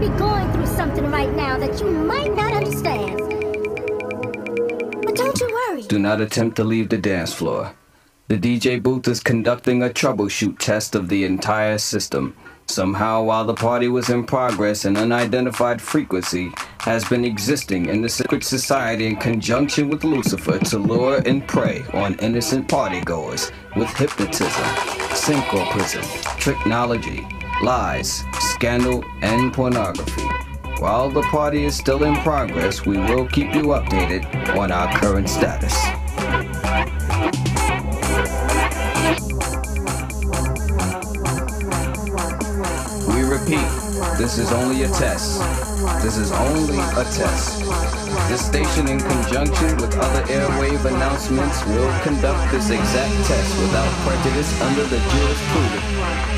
be going through something right now that you might not understand. But don't you worry. Do not attempt to leave the dance floor. The DJ booth is conducting a troubleshoot test of the entire system. Somehow, while the party was in progress, an unidentified frequency has been existing in the secret society in conjunction with Lucifer to lure and prey on innocent partygoers with hypnotism, synchroprism, technology, lies, scandal, and pornography. While the party is still in progress, we will keep you updated on our current status. We repeat, this is only a test. This is only a test. This station, in conjunction with other airwave announcements, will conduct this exact test without prejudice under the jurisprudence.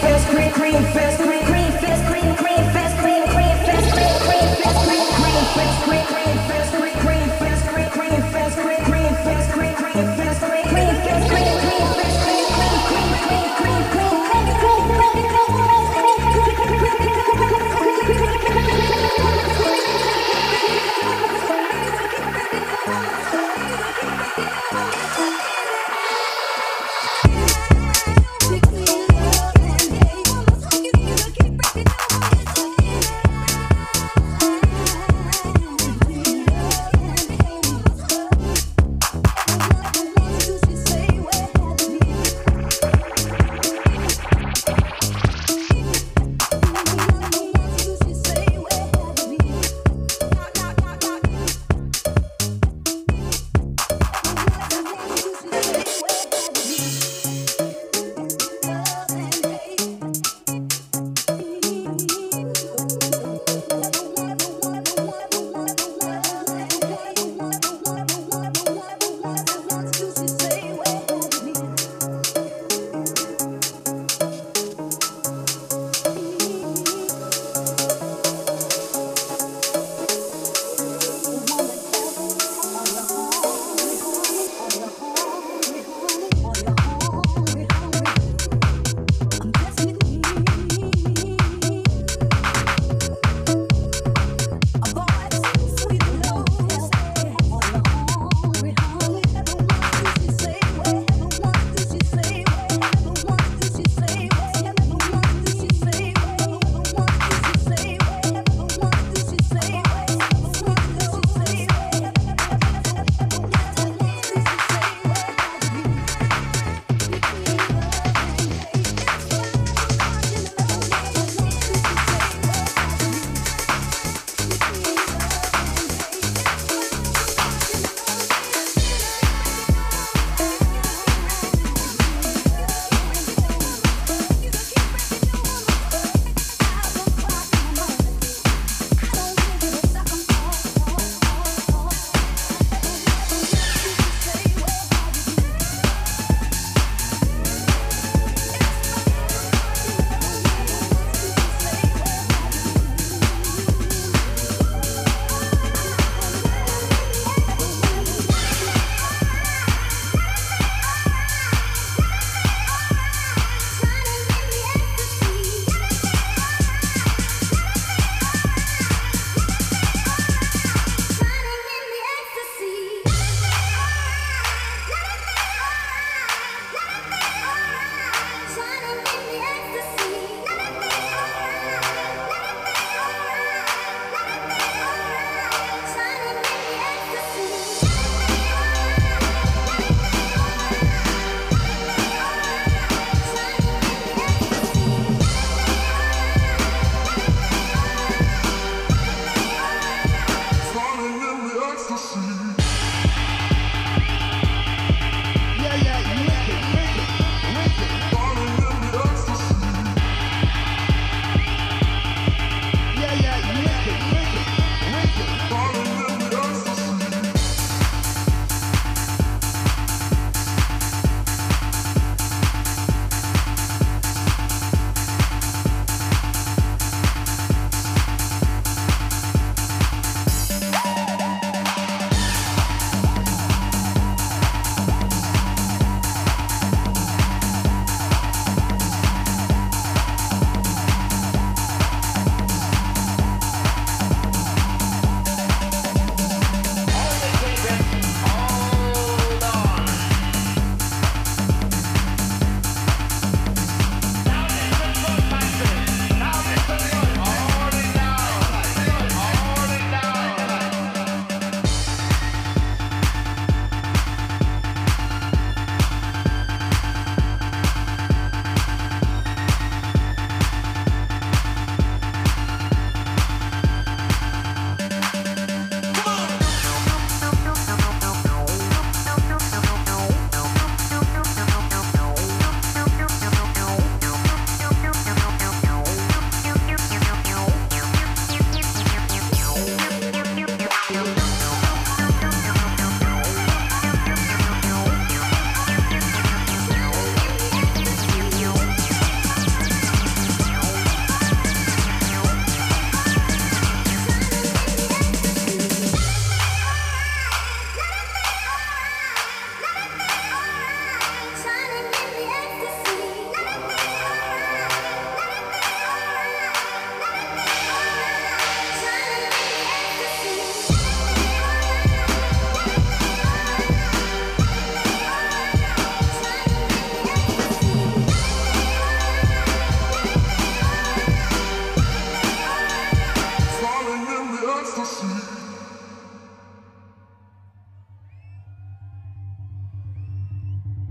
fest, green, green fest, green, green.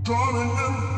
Darling,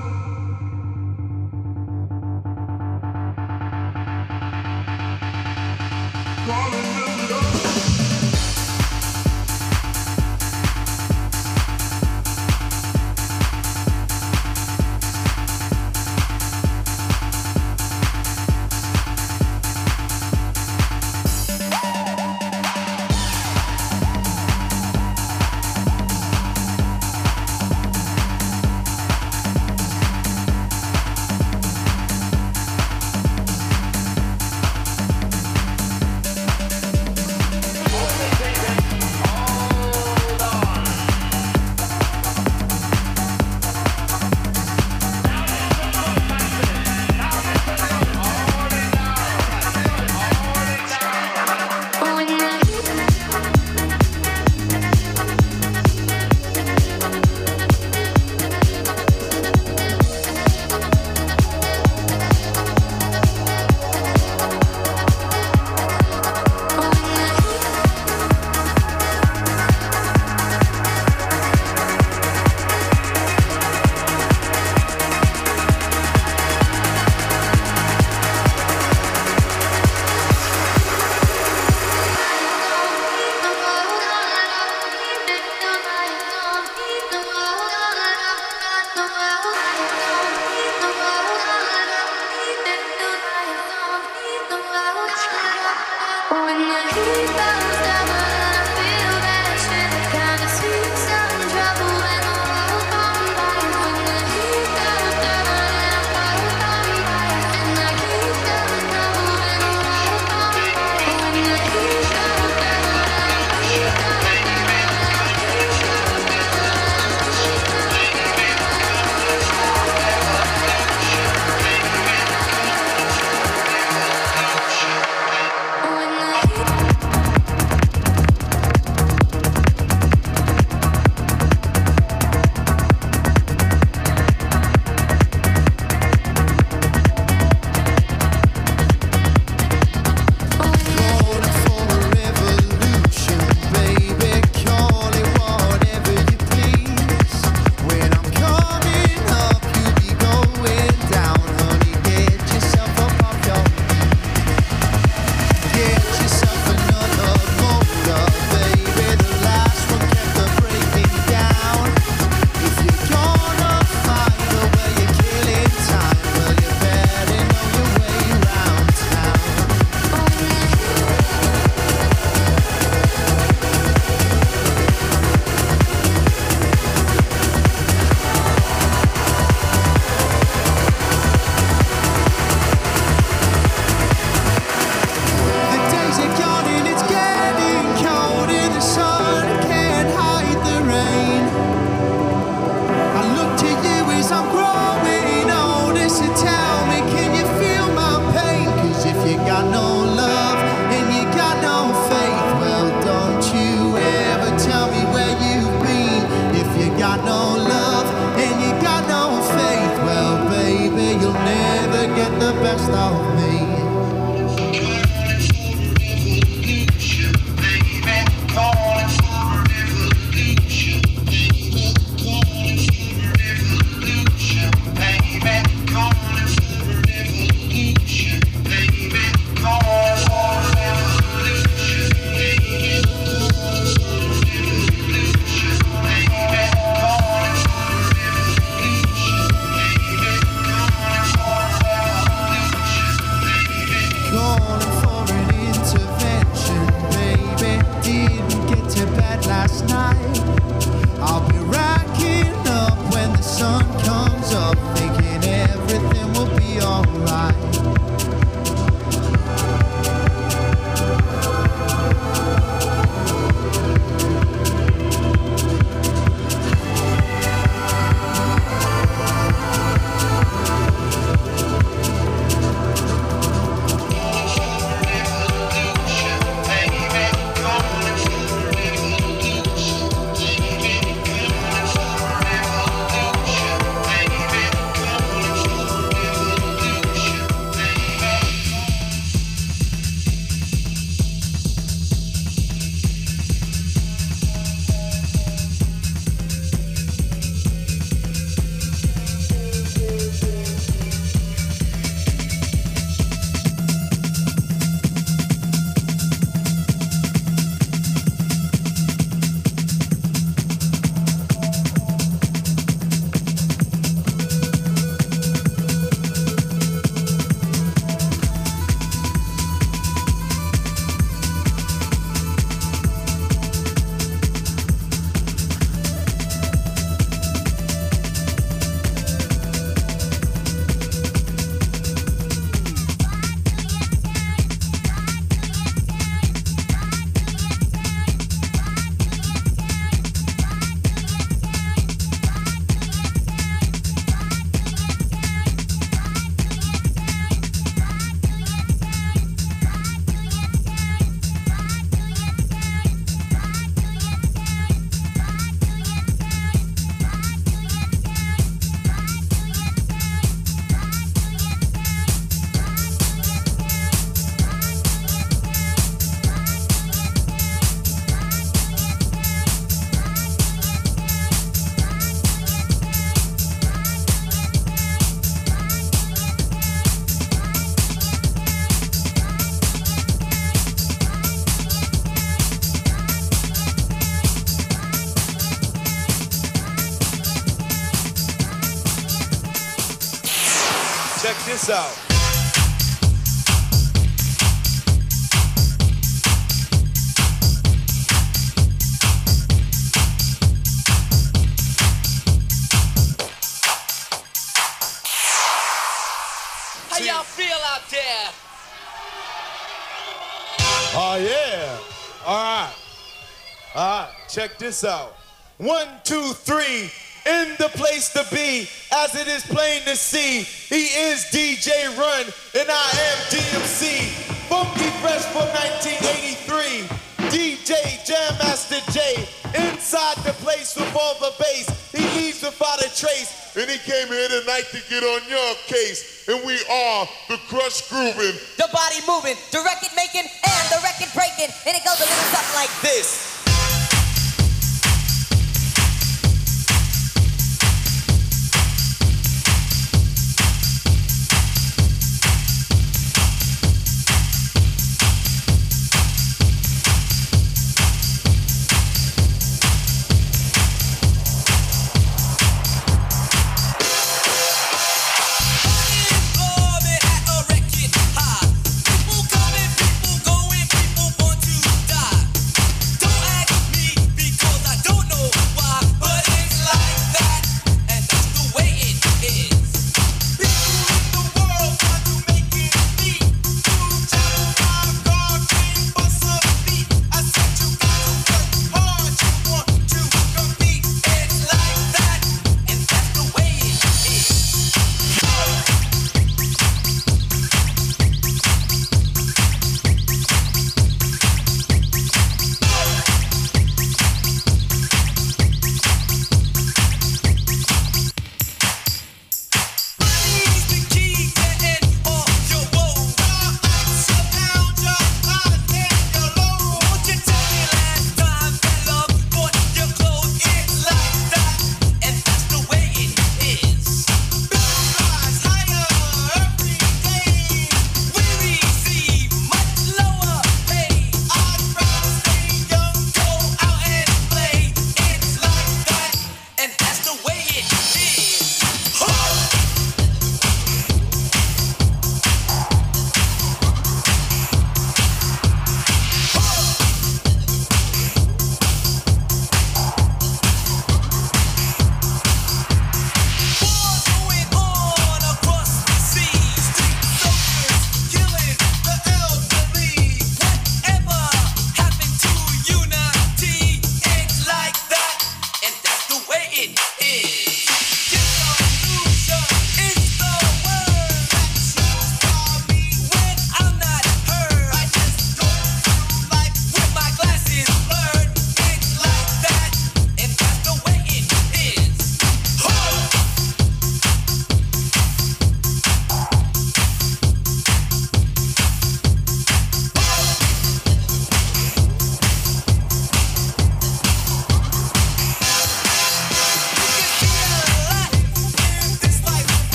this out. One, two, three. In the place to be, as it is plain to see, he is DJ Run, and I am DMC. Funky Fresh from 1983. DJ Jam Master J. Inside the place with all the bass. He leaves without a trace. And he came here tonight to get on your case. And we are the Crush Grooving. The body moving, the record making, and the record breaking. And it goes a little something like this.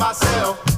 Can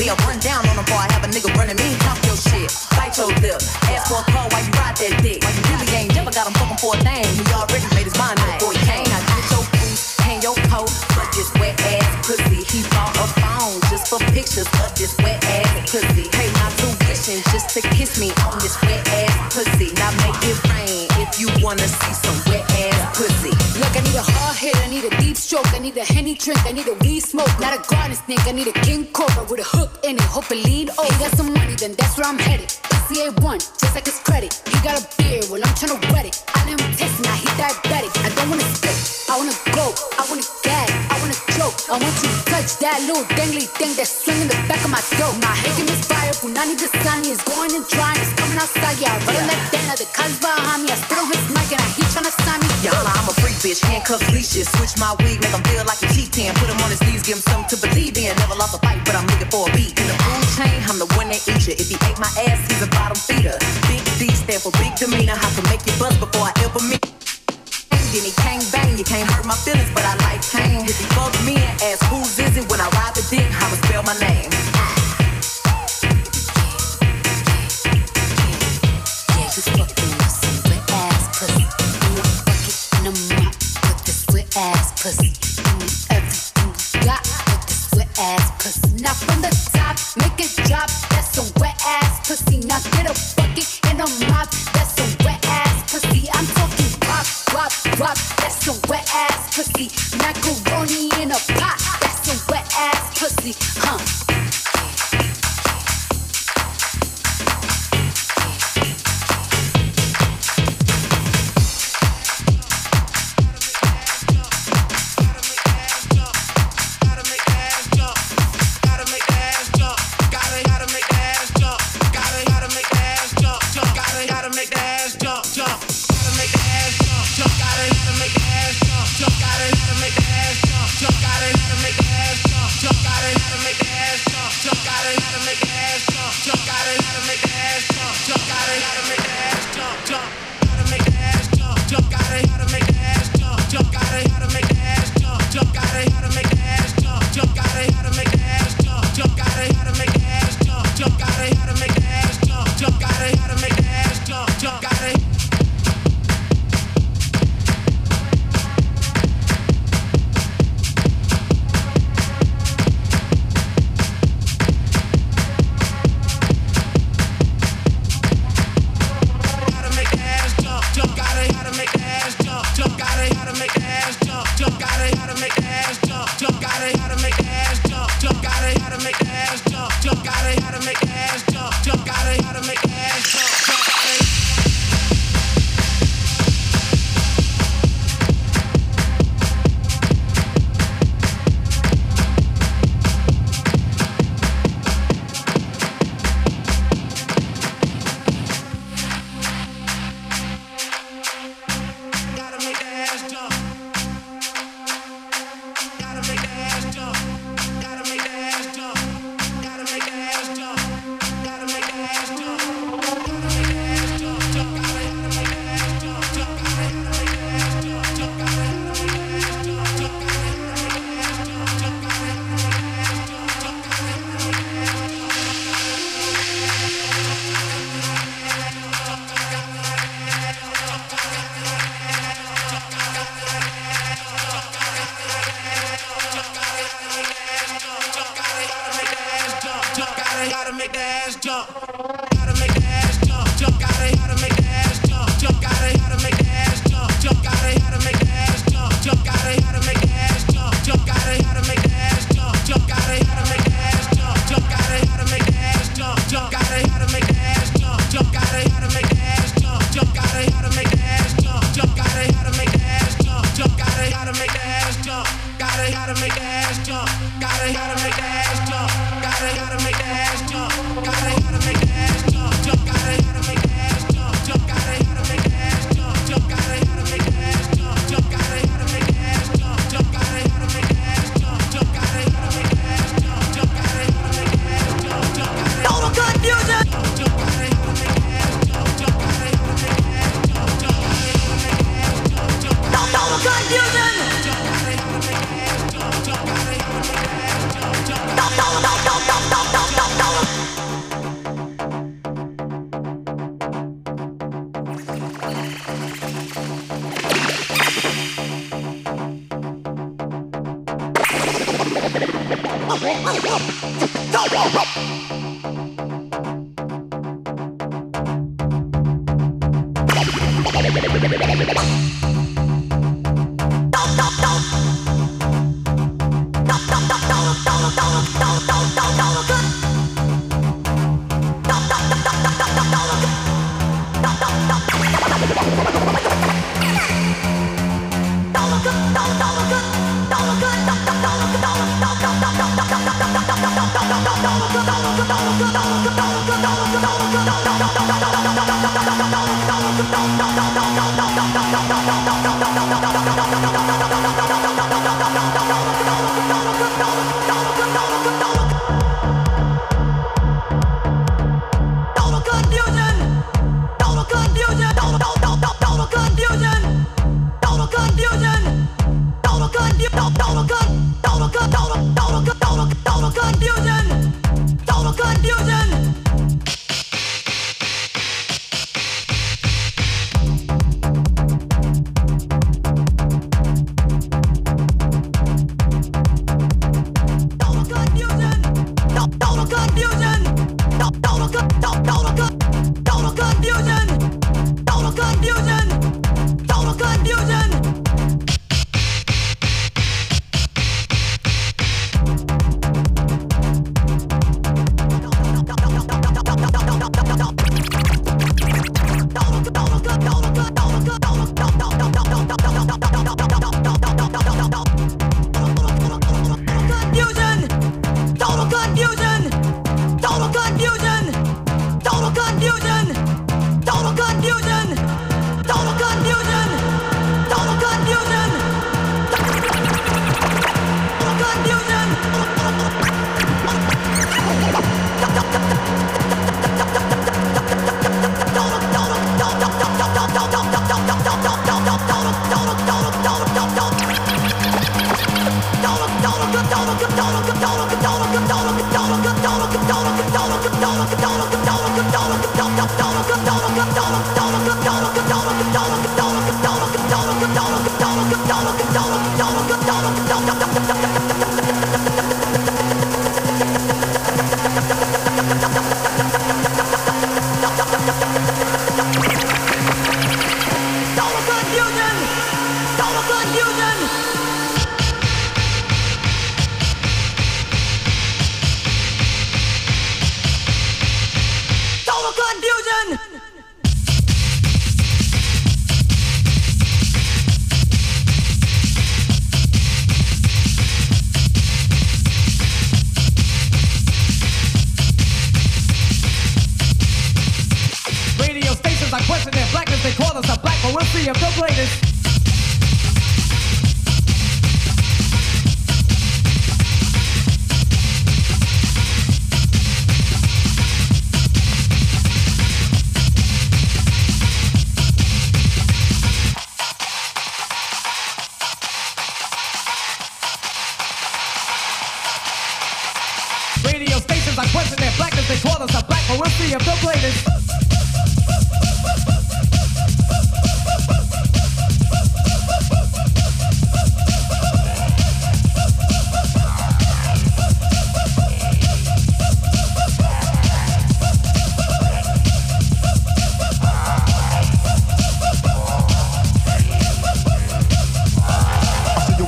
Be a run down on them before I have a nigga running me. Talk your shit, bite your lip. Ask for a call while you ride that dick. Why you really ain't never got him fucking for a thing. He already made his mind up before he came. Now get your boots, hang your coat, but this wet ass pussy. He bought a phone just for pictures of this wet ass pussy. Pay my tuition just to kiss me on this wet ass pussy. Now make it rain if you wanna need a henny drink, I need a weed smoke. Not a garden snake, I need a king cobra with a hook in it. Hope it lead over. He got some money, then that's where I'm headed. SCA one, just like his credit. He got a beard, well I'm tryna wet it. I let him test, now, he diabetic. I don't wanna spit, I wanna go, I wanna gag, I wanna choke. I want you to touch that little dangly thing that's swinging the back of my throat. My head is fire, punani the sun, is going and drying, it's coming outside, yeah. I run that down, the cars behind me, I spit on his mic and I heat tryna sign me. Y'all, I'm a freak bitch, handcuffs, leashes, switch my wig, make him feel leader. Big D stand for big demeanor. I to make you buzz before I ever meet. Then he came bang, you can't hurt my feelings, but I like pain. If you bug me and ask who's is it when I ride the dick, I will spell my name. Gotta, gotta make that ass jump. Gotta, gotta make that ass jump. Gotta, gotta make that ass jump. Gotta.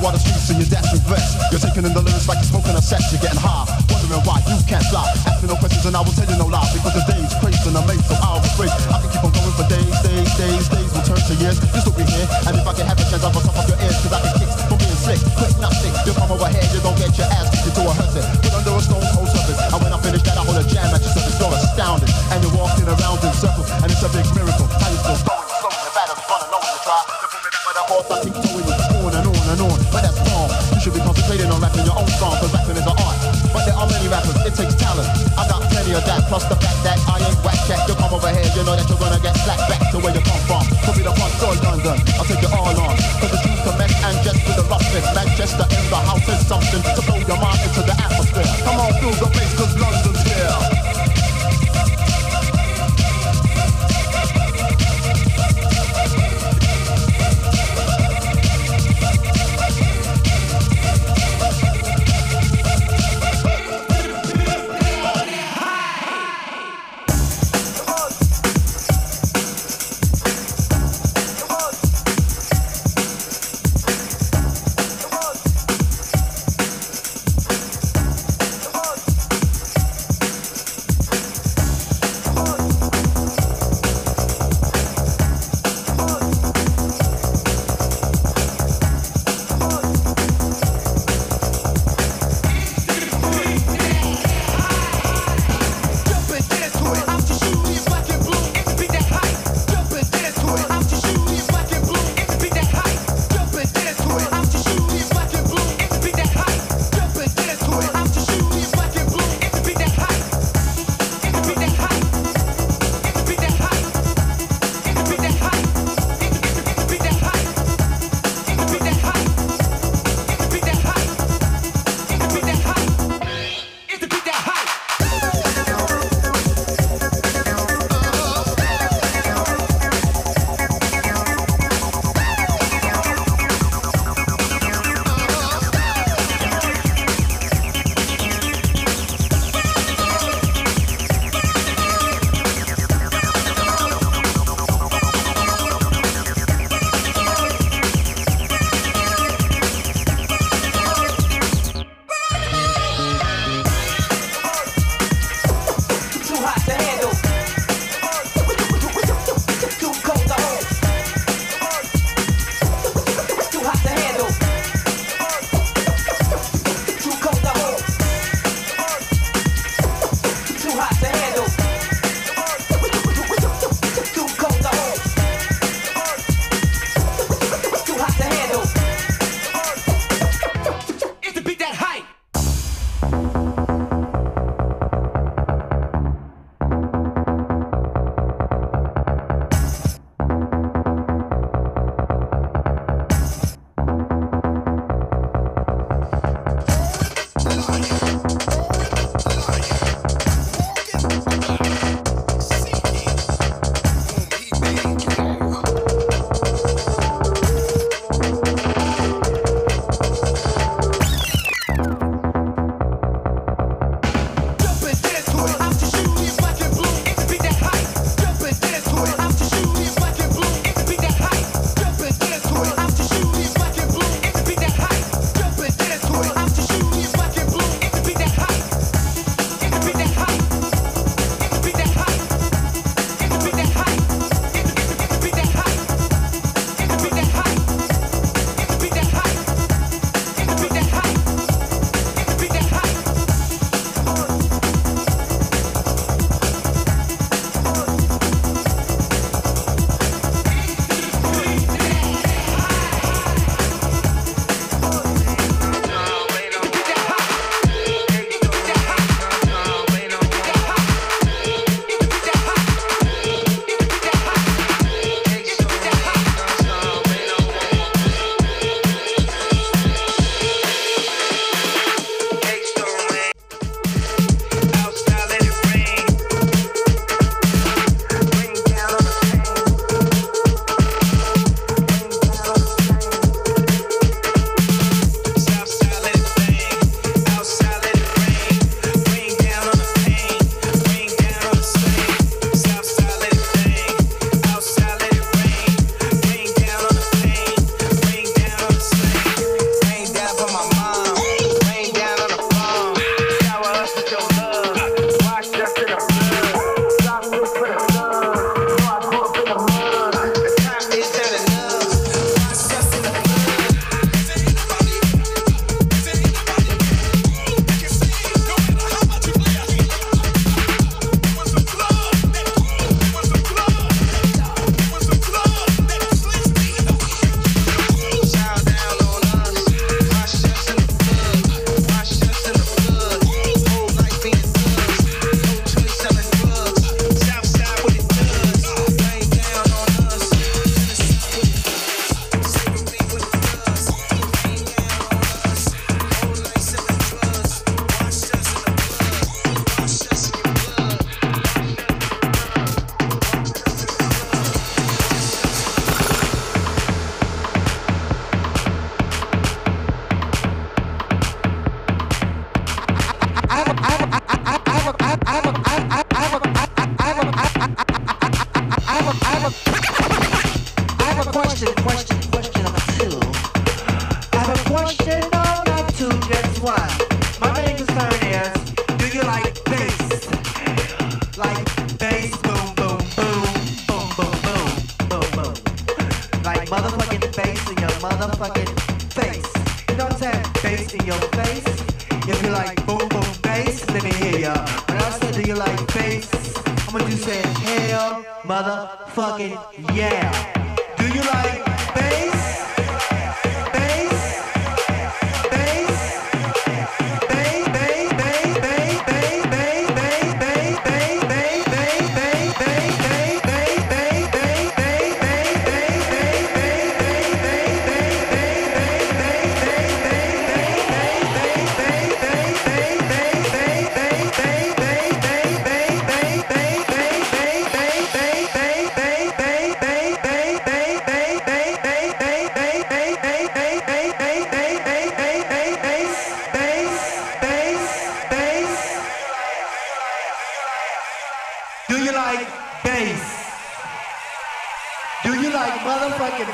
while the streets are your dash vest. You're taking in the lyrics like you're smoking a set. You're getting high, wondering why you can't fly. Asking no questions and I will tell you no lies because the day's crazy and amazing, so I'll be refrain. I can keep on going for days, days, days, days will turn to years. Just look here, and if I can have a chance, I will top up your ears because I can kick from being slick, quick, not sick. You come over here, you don't get your ass kicked into a hurting, put under a stone cold surface. And when I finish that, I hold a jam at your surface. You're astounded, and you're walking around in circles, and it's a big miracle. How you still going, slowing, the battle's running over the try. The up that I hold, I keep doing it on and on, but that's wrong. You should be concentrating on rapping your own song, cause rapping is an art. But there are many rappers, it takes talent. I got plenty of that, plus the fact that I ain't whack cat. You come over here, you know that you're gonna get slapped back to where you come from. Could be the front door, London, I'll take you all on. Cause the truth commence and just with the roughness. Manchester in the house is something to blow your mind into the atmosphere. Come on, feel the face, cause London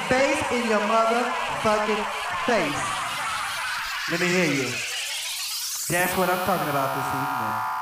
face in your motherfucking face. Let me hear you. That's what I'm talking about this evening.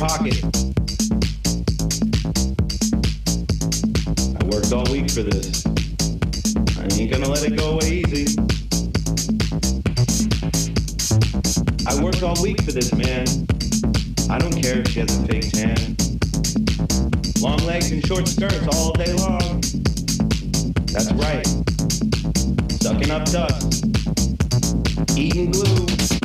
pocket. I worked all week for this. I ain't gonna let it go away easy. I worked all week for this, man. I don't care if she has a fake tan. Long legs and short skirts all day long. That's right. Sucking up dust. Eating glue.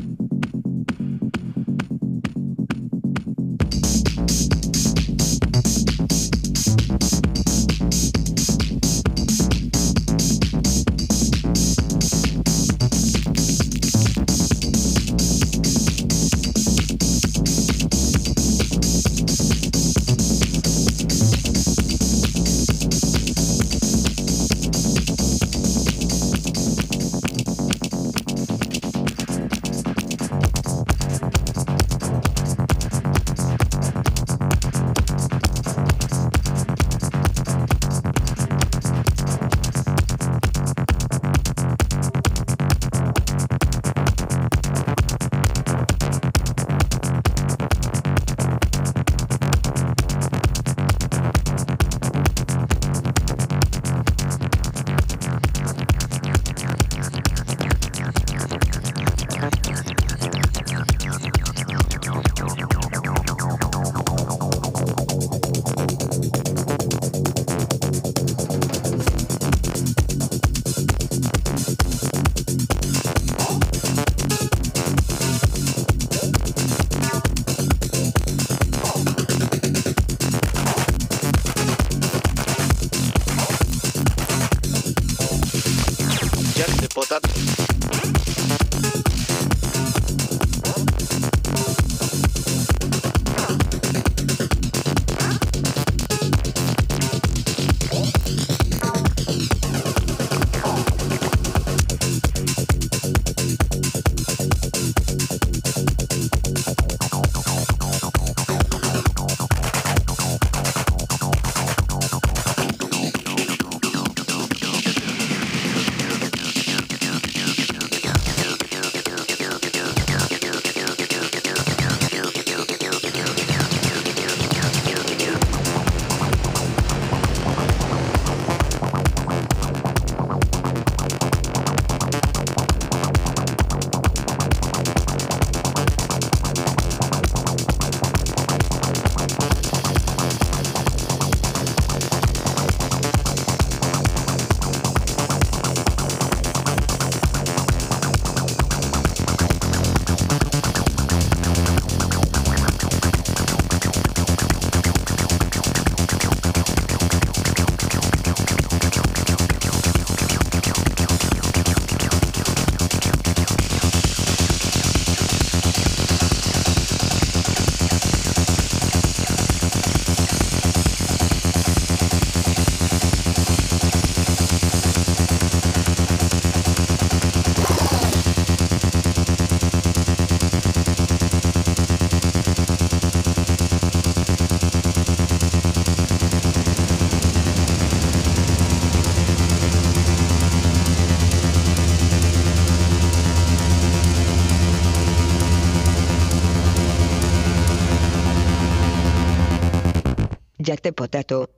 Jack the Potato.